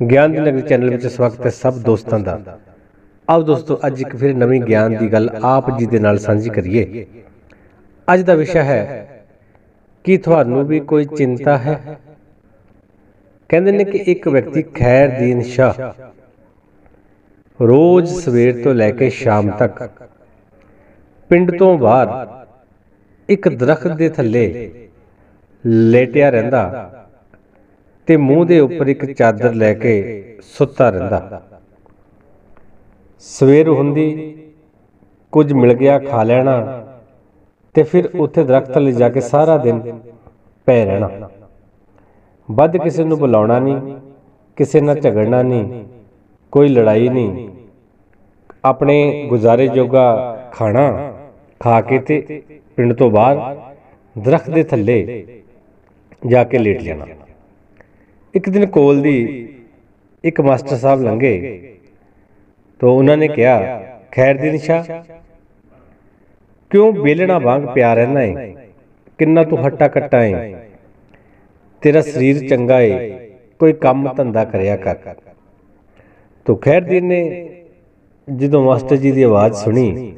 ਗਿਆਨ ਦੀ ਨਗਰੀ ਚੈਨਲ ਵਿੱਚ ਸਵਾਗਤ ਹੈ ਸਭ ਦੋਸਤਾਂ ਦਾ। ਆਓ ਦੋਸਤੋ, ਅੱਜ ਇੱਕ ਫਿਰ ਨਵੀਂ ਗਿਆਨ ਦੀ ਗੱਲ ਆਪ ਜੀ ਦੇ ਨਾਲ ਸਾਂਝੀ ਕਰੀਏ। ਅੱਜ ਦਾ ਵਿਸ਼ਾ ਹੈ, ਕੀ ਤੁਹਾਨੂੰ ਵੀ ਕੋਈ ਚਿੰਤਾ ਹੈ? ਕਹਿੰਦੇ ਨੇ ਕਿ ਇੱਕ ਵਿਅਕਤੀ ਖੈਰਦੀਨ ਸ਼ਾਹ ਰੋਜ਼ ਸਵੇਰ ਤੋਂ ਲੈ ਕੇ ਸ਼ਾਮ ਤੱਕ ਪਿੰਡ ਤੋਂ ਬਾਹਰ ਇੱਕ ਦਰਖਤ ਦੇ ਥੱਲੇ ਲੇਟਿਆ ਰਹਿੰਦਾ। ਤੇ ਮੂੰਹ ਦੇ ਉੱਪਰ ਇੱਕ ਚਾਦਰ ਲੈ ਕੇ ਸੁੱਤਾ ਰਹਿੰਦਾ। ਸਵੇਰ ਹੁੰਦੀ, ਕੁਝ ਮਿਲ ਗਿਆ, ਖਾ ਲੈਣਾ ਤੇ ਫਿਰ ਉੱਥੇ ਦਰਖਤ ਥੱਲੇ ਜਾ ਕੇ ਸਾਰਾ ਦਿਨ ਪੈ ਰਹਿਣਾ। ਵੱਧ ਕਿਸੇ ਨੂੰ ਬੁਲਾਉਣਾ ਨਹੀਂ, ਕਿਸੇ ਨਾਲ ਝਗੜਨਾ ਨਹੀਂ, ਕੋਈ ਲੜਾਈ ਨਹੀਂ। ਆਪਣੇ ਗੁਜ਼ਾਰੇ ਜੋਗਾ ਖਾਣਾ ਖਾ ਕੇ ਤੇ ਪਿੰਡ ਤੋਂ ਬਾਹਰ ਦਰਖਤ ਦੇ ਥੱਲੇ ਜਾ ਕੇ ਲੇਟ ਲੈਣਾ ਇੱਕ ਦਿਨ ਕੋਲ ਦੀ ਇੱਕ ਮਾਸਟਰ ਸਾਹਿਬ ਲੰਘੇ। ਤਾਂ ਉਹਨਾਂ ਨੇ ਕਿਹਾ, ਖੈਰ ਦੀ ਨਿਸ਼ਾ ਕਿਉਂ ਬੇਲਣਾ ਵਾਂਗ ਪਿਆ ਰਹਿਣਾ ਏ? ਕਿੰਨਾ ਤੂੰ ਹੱਟਾ ਕੱਟਾ ਏ? ਤੇਰਾ ਸਰੀਰ ਚੰਗਾ ਏ, ਕੋਈ ਕੰਮ ਧੰਦਾ ਕਰਿਆ ਕਰ। ਤੋ ਖੈਰਦੀਨ ਨੇ ਜਦੋਂ ਮਾਸਟਰ ਜੀ ਦੀ ਆਵਾਜ਼ ਸੁਣੀ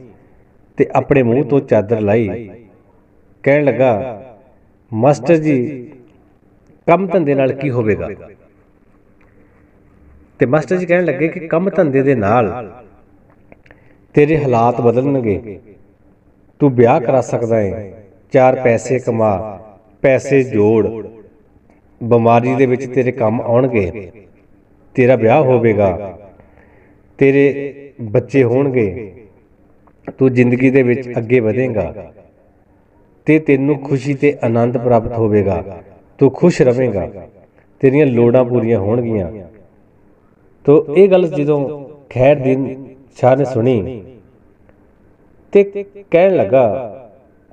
ਤੇ ਆਪਣੇ ਮੂੰਹ ਤੋਂ ਚਾਦਰ ਲਾਈ, ਕਹਿਣ ਲੱਗਾ, ਮਾਸਟਰ ਜੀ ਕੰਮ ਧੰਦੇ ਨਾਲ ਕੀ ਹੋਵੇਗਾ? ਤੇ ਮਾਸਟਰ ਜੀ ਕਹਿਣ ਲੱਗੇ ਕਿ ਕੰਮ ਧੰਦੇ ਦੇ ਨਾਲ ਤੇਰੇ ਹਾਲਾਤ ਬਦਲਣਗੇ। ਤੂੰ ਵਿਆਹ ਕਰਾ ਸਕਦਾ ਹੈ ਚਾਰ ਪੈਸੇ ਕਮਾ, ਪੈਸੇ ਜੋੜ, ਬਿਮਾਰੀ ਦੇ ਵਿੱਚ ਤੇਰੇ ਕੰਮ ਆਉਣਗੇ, ਤੇਰਾ ਵਿਆਹ ਹੋਵੇਗਾ, ਤੇਰੇ ਬੱਚੇ ਹੋਣਗੇ, ਤੂੰ ਜ਼ਿੰਦਗੀ ਦੇ ਵਿੱਚ ਅੱਗੇ ਵਧੇਗਾ ਤੇ ਤੈਨੂੰ ਖੁਸ਼ੀ ਤੇ ਆਨੰਦ ਪ੍ਰਾਪਤ ਹੋਵੇਗਾ। ਤੂੰ ਖੁਸ਼ ਰਵੇਂਗਾ ਤੇਰੀਆਂ ਲੋੜਾਂ ਪੂਰੀਆਂ ਹੋਣਗੀਆਂ। ਤੋ ਇਹ ਗੱਲ ਜਦੋਂ ਖੈਰ ਦਿਨ ਸ਼ਾਹ ਨੇ ਸੁਣੀ ਤੇ ਕਹਿਣ ਲੱਗਾ,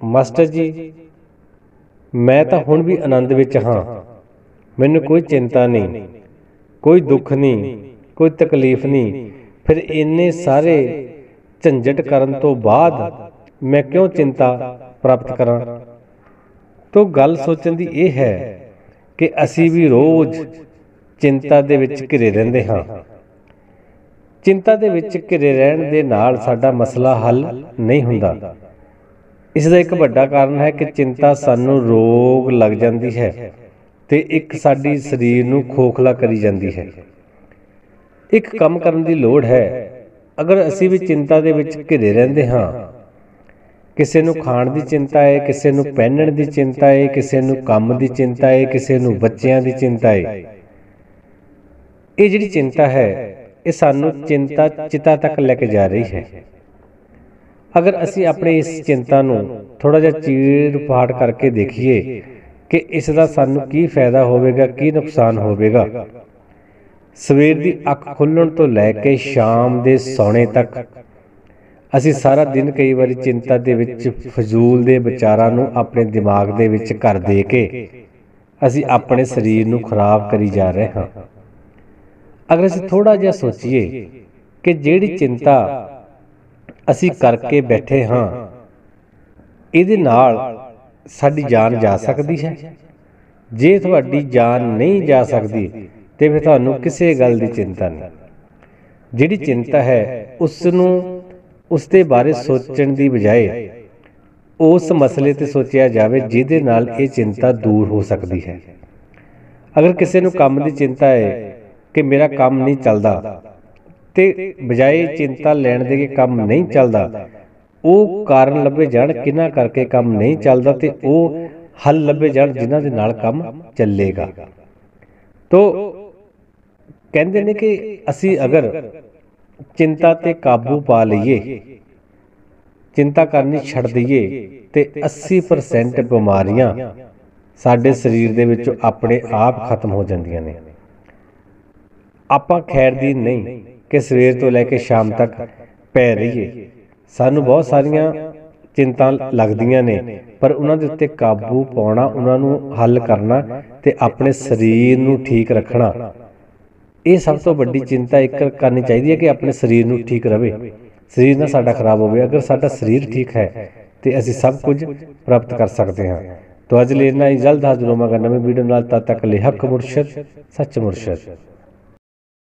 ਮਾਸਟਰ ਜੀ, ਮੈਂ ਤਾਂ ਹੁਣ ਵੀ ਆਨੰਦ ਵਿੱਚ ਹਾਂ। ਮੈਨੂੰ ਕੋਈ ਚਿੰਤਾ ਨਹੀਂ, ਕੋਈ ਦੁੱਖ ਨਹੀਂ, ਕੋਈ ਤਕਲੀਫ ਨਹੀਂ। ਫਿਰ ਇੰਨੇ ਸਾਰੇ ਝੰਜਟ ਕਰਨ ਤੋਂ ਬਾਅਦ ਮੈਂ ਕਿਉਂ ਚਿੰਤਾ ਪ੍ਰਾਪਤ ਕਰਾਂ? ਤੋਂ ਗੱਲ ਸੋਚਣ ਦੀ ਇਹ ਹੈ ਕਿ ਅਸੀਂ ਵੀ ਰੋਜ਼ ਚਿੰਤਾ ਦੇ ਵਿੱਚ ਘਿਰੇ ਰਹਿੰਦੇ ਹਾਂ। ਚਿੰਤਾ ਦੇ ਵਿੱਚ ਘਿਰੇ ਰਹਿਣ ਦੇ ਨਾਲ ਸਾਡਾ ਮਸਲਾ ਹੱਲ ਨਹੀਂ ਹੁੰਦਾ। ਇਸ ਦਾ ਇੱਕ ਵੱਡਾ ਕਾਰਨ ਹੈ ਕਿ ਚਿੰਤਾ ਸਾਨੂੰ ਰੋਗ ਲੱਗ ਜਾਂਦੀ ਹੈ ਤੇ ਇੱਕ ਸਾਡੀ ਸਰੀਰ ਨੂੰ ਖੋਖਲਾ ਕਰੀ ਜਾਂਦੀ ਹੈ। ਇੱਕ ਕੰਮ ਕਰਨ ਦੀ ਲੋੜ ਹੈ। ਅਗਰ ਅਸੀਂ ਵੀ ਚਿੰਤਾ ਦੇ ਵਿੱਚ ਘਿਰੇ ਰਹਿੰਦੇ ਹਾਂ ਕਿਸੇ ਨੂੰ ਖਾਣ ਦੀ ਚਿੰਤਾ ਹੈ ਕਿਸੇ ਨੂੰ ਪਹਿਨਣ ਦੀ ਚਿੰਤਾ ਹੈ ਕਿਸੇ ਨੂੰ ਕੰਮ ਦੀ ਚਿੰਤਾ ਹੈ ਕਿਸੇ ਨੂੰ ਬੱਚਿਆਂ ਦੀ ਚਿੰਤਾ ਹੈ ਇਹ ਜਿਹੜੀ ਚਿੰਤਾ ਹੈ, ਇਹ ਸਾਨੂੰ ਚਿੰਤਾ ਚਿਤਾ ਤੱਕ ਲੈ ਕੇ ਜਾ ਰਹੀ ਹੈ। ਅਗਰ ਅਸੀਂ ਆਪਣੇ ਇਸ ਚਿੰਤਾ ਨੂੰ ਥੋੜਾ ਜਿਹਾ ਚੀਰ ਪਾੜ ਕਰਕੇ ਦੇਖੀਏ ਕਿ ਇਸ ਦਾ ਸਾਨੂੰ ਕੀ ਫਾਇਦਾ ਹੋਵੇਗਾ, ਕੀ ਨੁਕਸਾਨ ਹੋਵੇਗਾ। ਸਵੇਰ ਦੀ ਅੱਖ ਖੁੱਲਣ ਤੋਂ ਲੈ ਕੇ ਸ਼ਾਮ ਦੇ ਸੌਣੇ ਤੱਕ ਅਸੀਂ ਸਾਰਾ ਦਿਨ ਕਈ ਵਾਰੀ ਚਿੰਤਾ ਦੇ ਵਿੱਚ, ਫਜ਼ੂਲ ਦੇ ਵਿਚਾਰਾਂ ਨੂੰ ਆਪਣੇ ਦਿਮਾਗ ਦੇ ਵਿੱਚ ਘਰ ਦੇ ਕੇ ਅਸੀਂ ਆਪਣੇ ਸਰੀਰ ਨੂੰ ਖਰਾਬ ਕਰੀ ਜਾ ਰਹੇ ਹਾਂ। ਅਗਰ ਅਸੀਂ ਥੋੜਾ ਜਿਹਾ ਸੋਚੀਏ ਕਿ ਜਿਹੜੀ ਚਿੰਤਾ ਅਸੀਂ ਕਰਕੇ ਬੈਠੇ ਹਾਂ, ਇਹਦੇ ਨਾਲ ਸਾਡੀ ਜਾਨ ਜਾ ਸਕਦੀ ਹੈ। ਜੇ ਤੁਹਾਡੀ ਜਾਨ ਨਹੀਂ ਜਾ ਸਕਦੀ, ਤੇ ਫਿਰ ਤੁਹਾਨੂੰ ਕਿਸੇ ਗੱਲ ਦੀ ਚਿੰਤਾ ਨਹੀਂ। ਜਿਹੜੀ ਚਿੰਤਾ ਹੈ, ਉਸ ਨੂੰ ਉਸ ਦੇ ਬਾਰੇ ਸੋਚਣ ਦੀ ਬਜਾਏ ਉਸ ਮਸਲੇ ਤੇ ਸੋਚਿਆ ਜਾਵੇ ਜਿਹਦੇ ਨਾਲ ਇਹ ਚਿੰਤਾ ਦੂਰ ਹੋ ਸਕਦੀ ਹੈ। ਅਗਰ ਕਿਸੇ ਨੂੰ ਕੰਮ ਦੀ ਚਿੰਤਾ ਹੈ ਕਿ ਮੇਰਾ ਕੰਮ ਨਹੀਂ ਚੱਲਦਾ ਤੇ ਬਜਾਏ ਚਿੰਤਾ ਲੈਣ ਦੇ ਕਿ ਕੰਮ ਨਹੀਂ ਚੱਲਦਾ, ਉਹ ਕਾਰਨ ਲੱਭੇ ਜਾਣ ਕਿਨਾਂ ਕਰਕੇ ਕੰਮ ਨਹੀਂ ਚੱਲਦਾ ਤੇ ਉਹ ਹੱਲ ਲੱਭੇ ਜਾਣ ਜਿਨ੍ਹਾਂ ਦੇ ਨਾਲ ਕੰਮ ਚੱਲੇਗਾ। ਤੋ ਕਹਿੰਦੇ ਨੇ ਕਿ ਅਸੀਂ ਅਗਰ ਚਿੰਤਾ ਤੇ ਕਾਬੂ ਪਾ ਲਈਏ। ਚਿੰਤਾ ਕਰਨੀ ਛੱਡ ਦਈਏ। ਤੇ 80% ਬਿਮਾਰੀਆਂ ਸਾਡੇ ਸਰੀਰ ਦੇ ਵਿੱਚੋਂ ਆਪਣੇ ਆਪ ਖਤਮ ਹੋ ਜਾਂਦੀਆਂ ਨੇ। ਆਪਾਂ ਖੈਰ ਦੀ ਨਹੀਂ ਕਿ ਸਵੇਰ ਤੋਂ ਲੈ ਕੇ ਸ਼ਾਮ ਤੱਕ ਪੈ ਰਹੀਏ। ਸਾਨੂੰ ਬਹੁਤ ਸਾਰੀਆਂ ਚਿੰਤਾ ਲੱਗਦੀਆਂ ਨੇ ਪਰ ਉਹਨਾਂ ਦੇ ਉੱਤੇ ਕਾਬੂ ਪਾਉਣਾ ਉਹਨਾਂ ਨੂੰ ਹੱਲ ਕਰਨਾ ਤੇ ਆਪਣੇ ਸਰੀਰ ਨੂੰ ਠੀਕ ਰੱਖਣਾ। ਇਹ ਸਭ ਤੋਂ ਵੱਡੀ ਚਿੰਤਾ ਇੱਕ ਕਰਨੀ ਚਾਹੀਦੀ ਹੈ ਕਿ ਆਪਣੇ ਸਰੀਰ ਨੂੰ ਠੀਕ ਰਵੇ ਸਰੀਰ ਨਾ ਸਾਡਾ ਖਰਾਬ ਹੋਵੇ ਅਗਰ ਸਾਡਾ ਸਰੀਰ ਠੀਕ ਹੈ ਤੇ ਅਸੀਂ ਸਭ ਕੁਝ ਪ੍ਰਾਪਤ ਕਰ ਸਕਦੇ ਹਾਂ तो आज लेना ही जल्द हाजिर होगा नवे वीडियो नाल तद तक ले हक मुर्शद सच मुर्शद